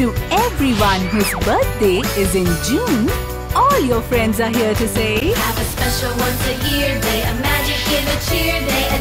everyone whose birthday is in June, all your friends are here to say, Have a special once a year day, a magic give a cheer day,